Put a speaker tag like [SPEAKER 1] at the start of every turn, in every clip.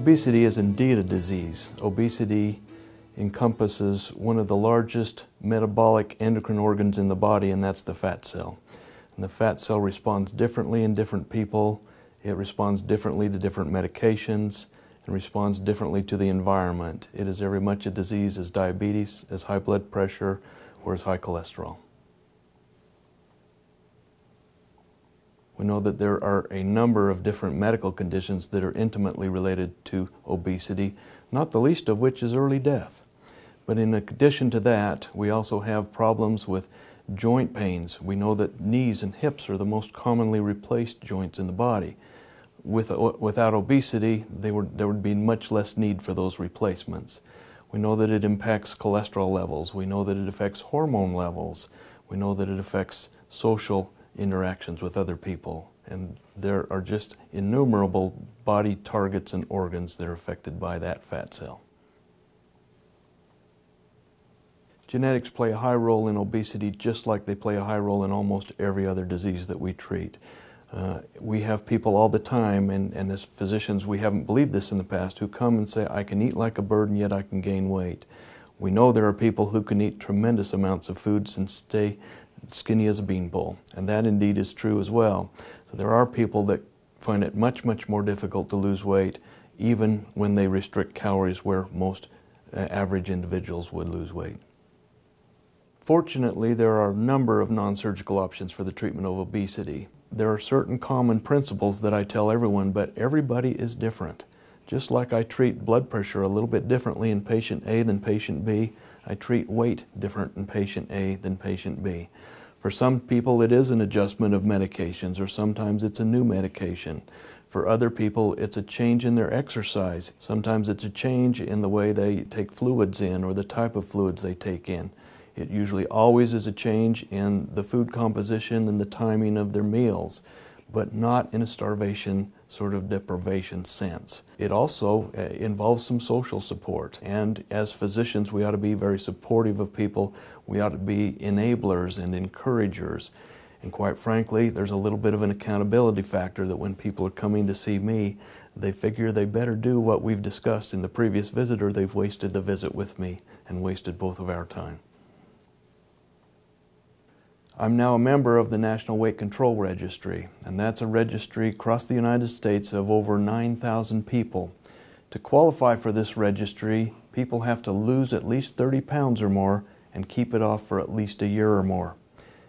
[SPEAKER 1] Obesity is indeed a disease. Obesity encompasses one of the largest metabolic endocrine organs in the body, and that's the fat cell. And the fat cell responds differently in different people. It responds differently to different medications and responds differently to the environment. It is very much a disease as diabetes, as high blood pressure, or as high cholesterol. We know that there are a number of different medical conditions that are intimately related to obesity, not the least of which is early death. But in addition to that, we also have problems with joint pains. We know that knees and hips are the most commonly replaced joints in the body. With, without obesity, would, there would be much less need for those replacements. We know that it impacts cholesterol levels. We know that it affects hormone levels. We know that it affects social interactions with other people. And there are just innumerable body targets and organs that are affected by that fat cell. Genetics play a high role in obesity just like they play a high role in almost every other disease that we treat. Uh, we have people all the time, and, and as physicians, we haven't believed this in the past, who come and say, I can eat like a bird and yet I can gain weight. We know there are people who can eat tremendous amounts of foods and stay skinny as a beanpole, and that indeed is true as well. So there are people that find it much, much more difficult to lose weight even when they restrict calories where most uh, average individuals would lose weight. Fortunately, there are a number of non-surgical options for the treatment of obesity. There are certain common principles that I tell everyone, but everybody is different. Just like I treat blood pressure a little bit differently in patient A than patient B, I treat weight different in patient A than patient B. For some people, it is an adjustment of medications, or sometimes it's a new medication. For other people, it's a change in their exercise. Sometimes it's a change in the way they take fluids in or the type of fluids they take in. It usually always is a change in the food composition and the timing of their meals but not in a starvation sort of deprivation sense. It also uh, involves some social support, and as physicians, we ought to be very supportive of people. We ought to be enablers and encouragers. And quite frankly, there's a little bit of an accountability factor that when people are coming to see me, they figure they better do what we've discussed in the previous visit or they've wasted the visit with me and wasted both of our time. I'm now a member of the National Weight Control Registry, and that's a registry across the United States of over 9,000 people. To qualify for this registry, people have to lose at least 30 pounds or more and keep it off for at least a year or more.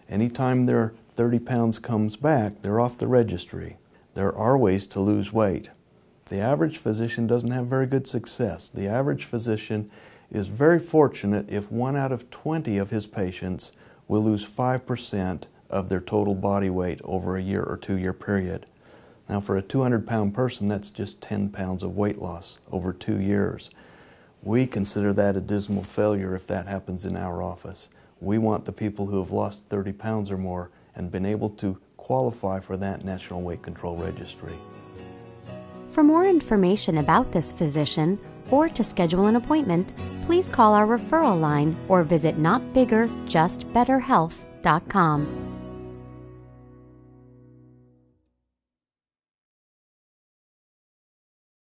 [SPEAKER 1] Anytime their 30 pounds comes back, they're off the registry. There are ways to lose weight. The average physician doesn't have very good success. The average physician is very fortunate if one out of 20 of his patients will lose 5% of their total body weight over a year or two year period. Now, for a 200 pound person, that's just 10 pounds of weight loss over two years. We consider that a dismal failure if that happens in our office. We want the people who have lost 30 pounds or more and been able to qualify for that National Weight Control Registry.
[SPEAKER 2] For more information about this physician or to schedule an appointment, please call our referral line or visit notbiggerjustbetterhealth.com.